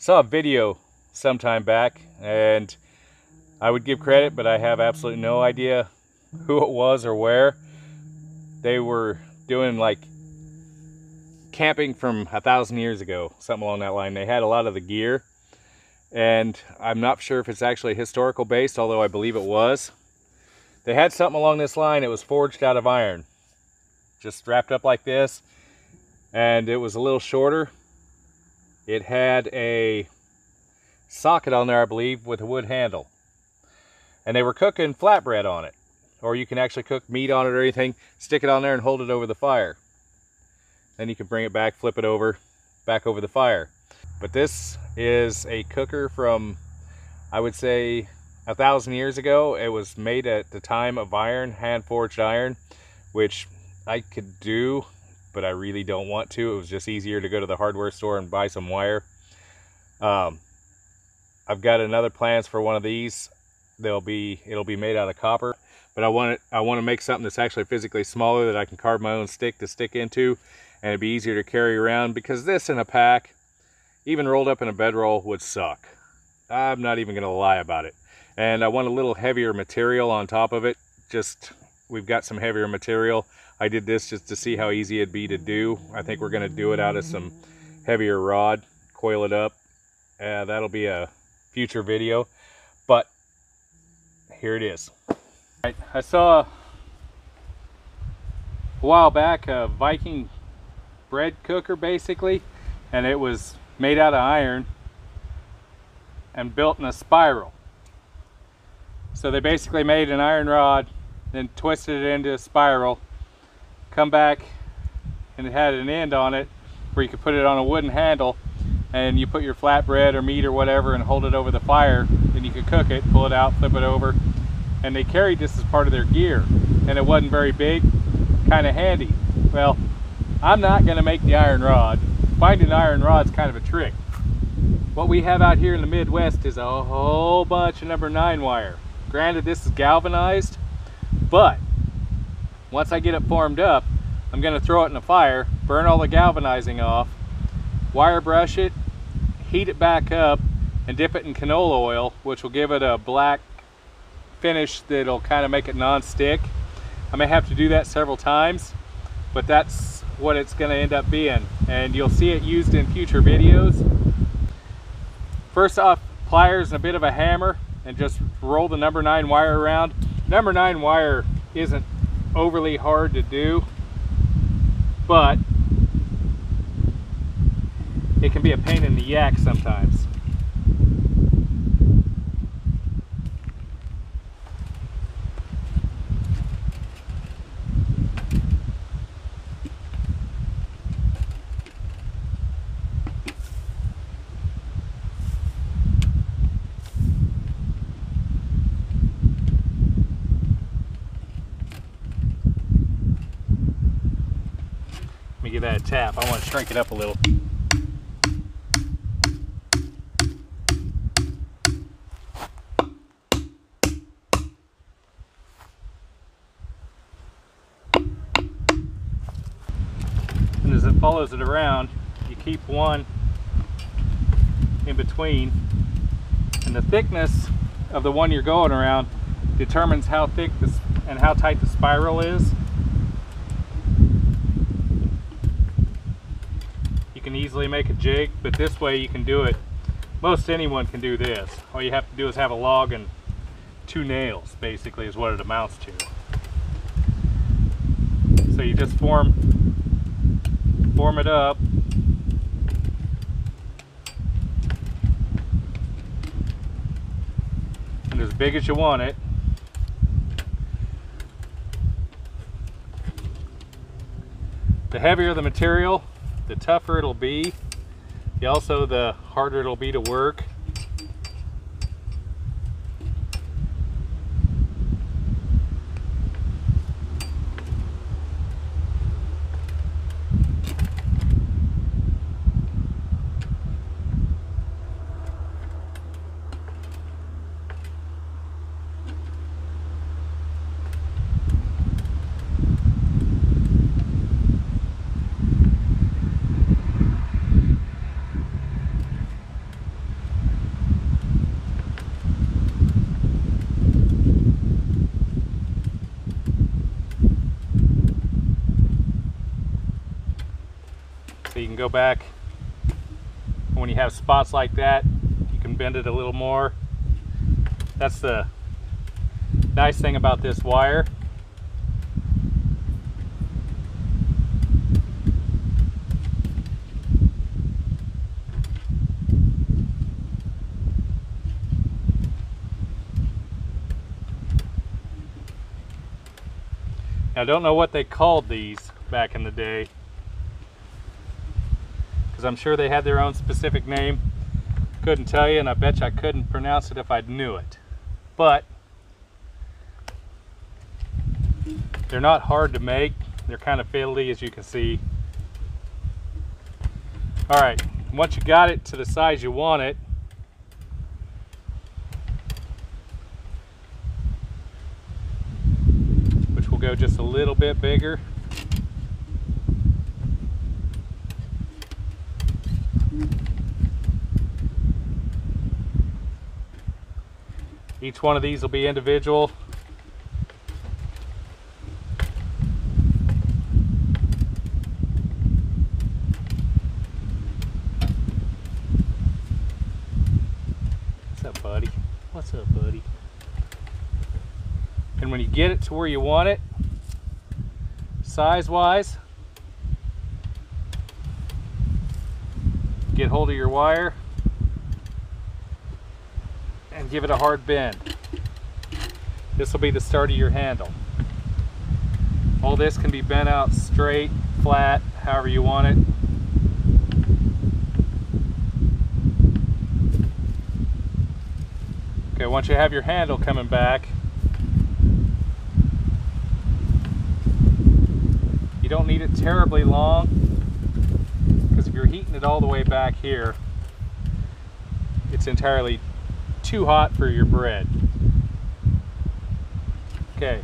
saw a video sometime back and I would give credit, but I have absolutely no idea who it was or where. They were doing like camping from a thousand years ago, something along that line. They had a lot of the gear and I'm not sure if it's actually historical based, although I believe it was. They had something along this line. It was forged out of iron, just wrapped up like this, and it was a little shorter. It had a socket on there, I believe, with a wood handle. And they were cooking flatbread on it. Or you can actually cook meat on it or anything, stick it on there and hold it over the fire. Then you can bring it back, flip it over, back over the fire. But this is a cooker from, I would say, a thousand years ago. It was made at the time of iron, hand forged iron, which I could do, but I really don't want to. It was just easier to go to the hardware store and buy some wire. Um, I've got another plans for one of these. They'll be, it'll be made out of copper, but I want it, I want to make something that's actually physically smaller that I can carve my own stick to stick into and it'd be easier to carry around because this in a pack even rolled up in a bedroll would suck. I'm not even going to lie about it. And I want a little heavier material on top of it. Just, we've got some heavier material. I did this just to see how easy it'd be to do. I think we're going to do it out of some heavier rod, coil it up. Uh, that'll be a future video. But here it is. I saw a while back a Viking bread cooker basically and it was made out of iron and built in a spiral. So they basically made an iron rod, then twisted it into a spiral, come back and it had an end on it where you could put it on a wooden handle and you put your flatbread or meat or whatever and hold it over the fire and you could cook it, pull it out, flip it over and they carried this as part of their gear and it wasn't very big, kind of handy. Well, I'm not going to make the iron rod finding iron rod's kind of a trick. What we have out here in the Midwest is a whole bunch of number nine wire. Granted, this is galvanized, but once I get it formed up, I'm gonna throw it in the fire, burn all the galvanizing off, wire brush it, heat it back up, and dip it in canola oil, which will give it a black finish that'll kind of make it non-stick. I may have to do that several times, but that's what it's going to end up being and you'll see it used in future videos. First off pliers and a bit of a hammer and just roll the number 9 wire around. Number 9 wire isn't overly hard to do but it can be a pain in the yak sometimes. Give that a tap. I want to shrink it up a little. And as it follows it around, you keep one in between. And the thickness of the one you're going around determines how thick this and how tight the spiral is. Can easily make a jig, but this way you can do it. Most anyone can do this. All you have to do is have a log and two nails, basically, is what it amounts to. So you just form, form it up. And as big as you want it. The heavier the material, the tougher it'll be. the Also, the harder it'll be to work. Go back. When you have spots like that, you can bend it a little more. That's the nice thing about this wire. I don't know what they called these back in the day because I'm sure they had their own specific name. Couldn't tell you and I bet you I couldn't pronounce it if I knew it. But they're not hard to make. They're kind of fiddly as you can see. All right, once you got it to the size you want it, which will go just a little bit bigger. Each one of these will be individual. What's up, buddy? What's up, buddy? And when you get it to where you want it, size wise. Get hold of your wire and give it a hard bend. This will be the start of your handle. All this can be bent out straight, flat, however you want it. Okay, once you have your handle coming back, you don't need it terribly long because if you're heating it all the way back here, it's entirely too hot for your bread. Okay.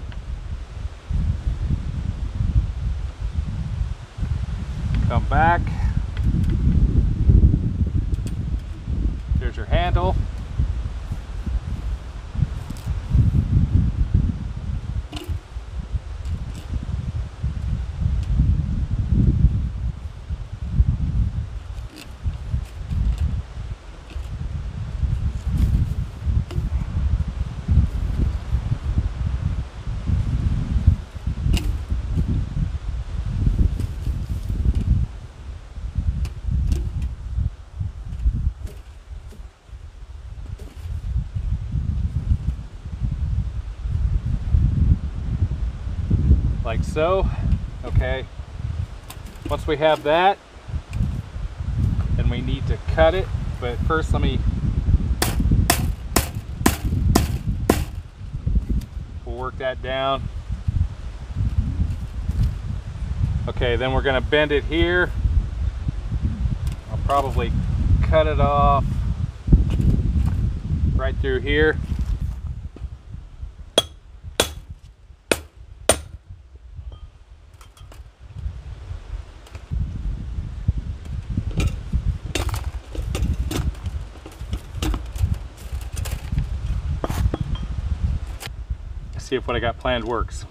Come back. There's your handle. Like so. Okay. Once we have that, then we need to cut it. But first let me we'll work that down. Okay, then we're gonna bend it here. I'll probably cut it off right through here. See if what I got planned works.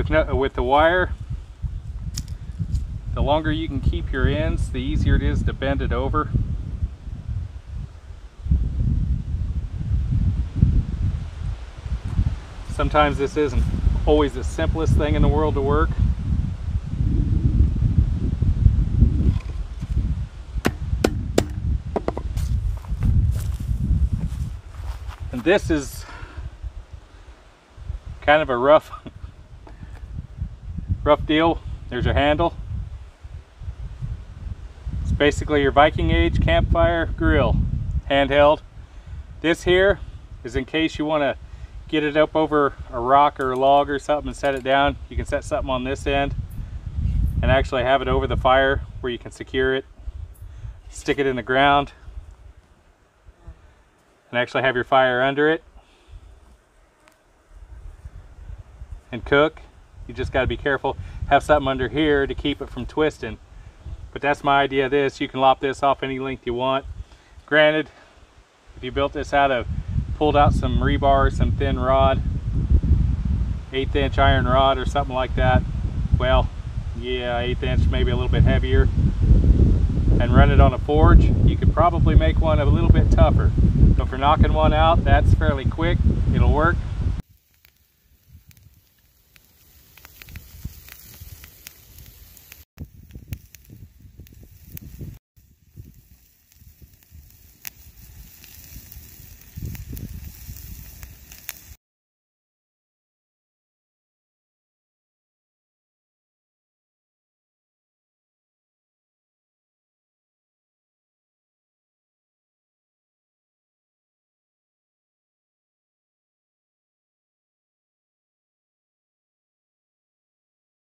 With, no, with the wire, the longer you can keep your ends, the easier it is to bend it over. Sometimes this isn't always the simplest thing in the world to work. And this is kind of a rough rough deal. There's your handle. It's basically your Viking Age campfire grill, handheld. This here is in case you want to get it up over a rock or a log or something and set it down. You can set something on this end and actually have it over the fire where you can secure it. stick it in the ground, and actually have your fire under it and cook. You just got to be careful. Have something under here to keep it from twisting. But that's my idea of this. You can lop this off any length you want. Granted, if you built this out of, pulled out some rebar, some thin rod, eighth inch iron rod or something like that, well, yeah, eighth inch, maybe a little bit heavier, and run it on a forge, you could probably make one a little bit tougher. So for knocking one out, that's fairly quick. It'll work.